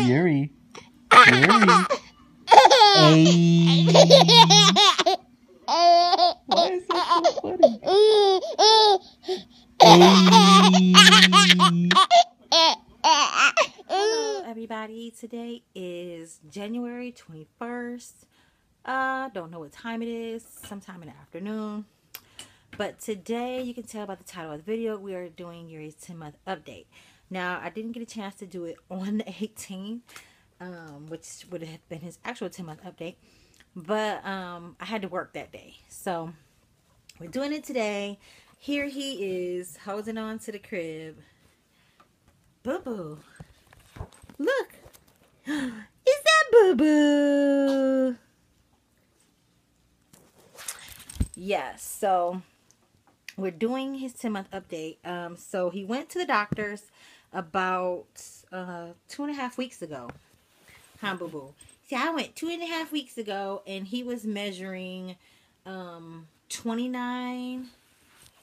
Yuri. Yuri. Hey. Why is that so funny? Hello, Today is January 21st. Uh, don't know what time it is, sometime in the afternoon. But today, you can tell by the title of the video, we are doing Yuri's 10 month update. Now, I didn't get a chance to do it on the 18th, um, which would have been his actual 10 month update. But um, I had to work that day. So, we're doing it today. Here he is, holding on to the crib. Boo boo. Is that boo boo? Yes, so we're doing his 10 month update. Um, so he went to the doctor's about uh, two and a half weeks ago. Huh, boo boo. See, I went two and a half weeks ago and he was measuring um, 29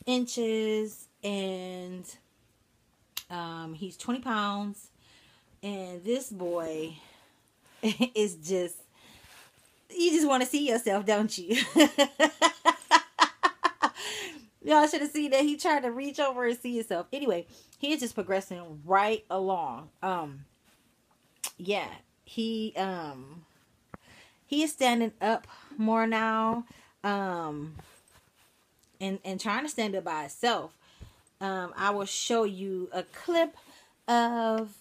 inches and um, he's 20 pounds. And this boy is just, you just want to see yourself, don't you? Y'all should have seen that he tried to reach over and see himself. Anyway, he is just progressing right along. Um, yeah, he um he is standing up more now. Um, and and trying to stand up by himself. Um, I will show you a clip of.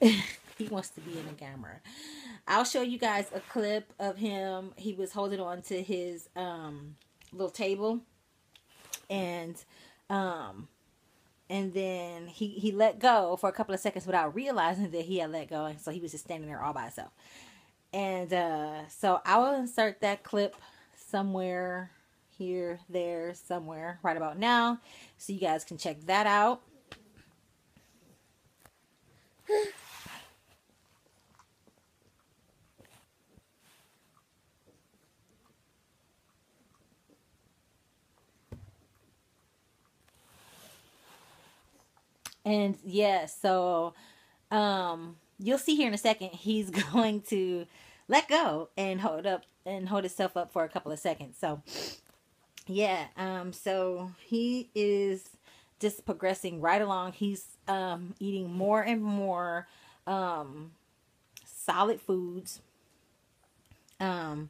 he wants to be in the camera. I'll show you guys a clip of him. He was holding on to his um little table and um and then he he let go for a couple of seconds without realizing that he had let go and so he was just standing there all by himself and uh so i will insert that clip somewhere here there somewhere right about now so you guys can check that out And yeah, so um you'll see here in a second he's going to let go and hold up and hold himself up for a couple of seconds. So yeah, um so he is just progressing right along. He's um eating more and more um solid foods. Um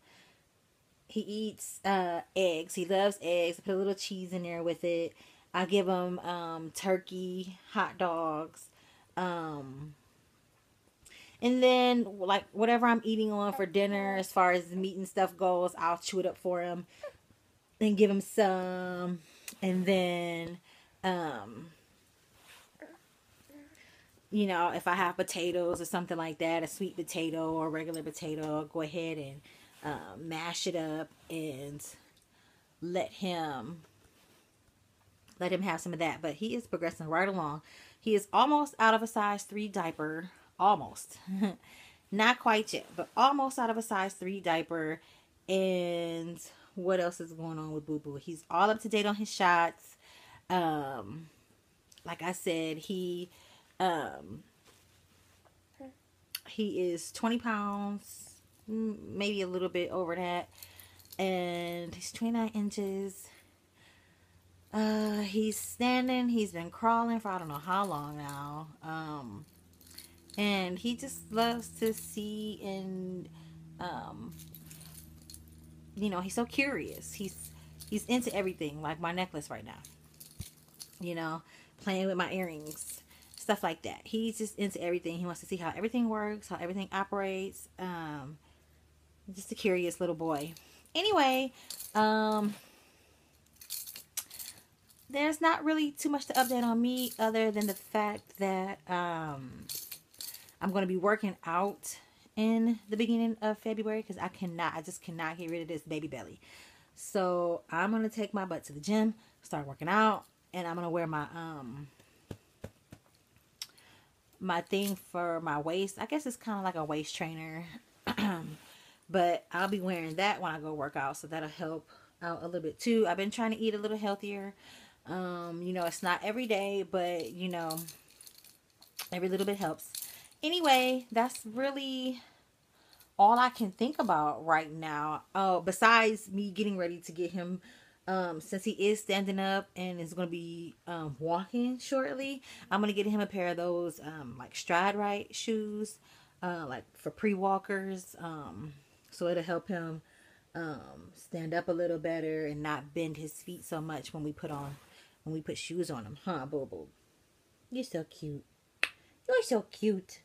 he eats uh eggs. He loves eggs. Put a little cheese in there with it. I give them um, turkey, hot dogs, um, and then like whatever I'm eating on for dinner, as far as meat and stuff goes, I'll chew it up for him and give him some, and then um, you know, if I have potatoes or something like that, a sweet potato or regular potato, I'll go ahead and uh, mash it up and let him let him have some of that. But he is progressing right along. He is almost out of a size 3 diaper. Almost. Not quite yet, but almost out of a size 3 diaper. And what else is going on with Boo Boo? He's all up to date on his shots. Um, like I said, he um, he is 20 pounds, maybe a little bit over that. And he's 29 inches uh, he's standing. He's been crawling for I don't know how long now. Um, and he just loves to see and, um, you know, he's so curious. He's he's into everything, like my necklace right now. You know, playing with my earrings, stuff like that. He's just into everything. He wants to see how everything works, how everything operates. Um, just a curious little boy. Anyway, um, there's not really too much to update on me other than the fact that um, I'm going to be working out in the beginning of February because I cannot, I just cannot get rid of this baby belly. So I'm going to take my butt to the gym, start working out, and I'm going to wear my, um, my thing for my waist. I guess it's kind of like a waist trainer. but I'll be wearing that when I go work out. So that'll help out a little bit too. I've been trying to eat a little healthier. Um, you know, it's not every day, but you know, every little bit helps. Anyway, that's really all I can think about right now. Oh, besides me getting ready to get him um, since he is standing up and is going to be um, walking shortly, I'm going to get him a pair of those um, like Stride Rite shoes, uh, like for pre-walkers. Um, so it'll help him um, stand up a little better and not bend his feet so much when we put on when we put shoes on him, huh, Boo Boo? You're so cute. You're so cute.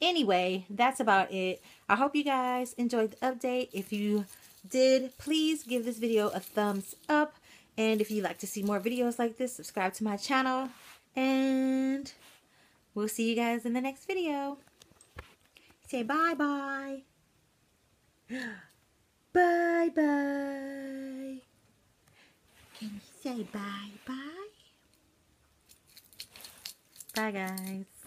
Anyway, that's about it. I hope you guys enjoyed the update. If you did, please give this video a thumbs up. And if you'd like to see more videos like this, subscribe to my channel. And we'll see you guys in the next video. Say bye-bye. Bye-bye. Say bye-bye? Bye, guys.